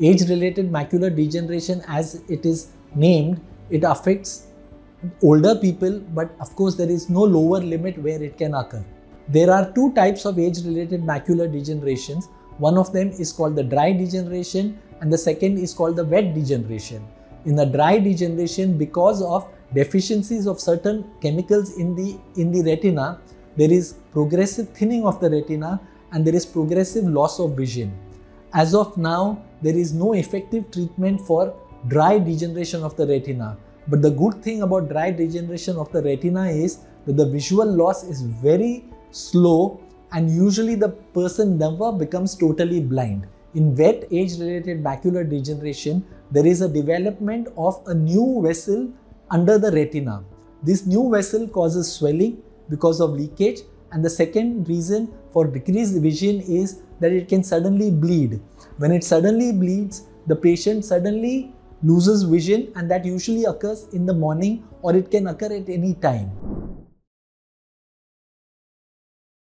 Age-related macular degeneration as it is named, it affects older people but of course there is no lower limit where it can occur. There are two types of age-related macular degenerations. One of them is called the dry degeneration and the second is called the wet degeneration. In the dry degeneration because of deficiencies of certain chemicals in the, in the retina, there is progressive thinning of the retina and there is progressive loss of vision. As of now, there is no effective treatment for dry degeneration of the retina. But the good thing about dry degeneration of the retina is that the visual loss is very slow and usually the person never becomes totally blind. In wet age-related macular degeneration, there is a development of a new vessel under the retina. This new vessel causes swelling because of leakage and the second reason for decreased vision is that it can suddenly bleed. When it suddenly bleeds, the patient suddenly loses vision and that usually occurs in the morning or it can occur at any time.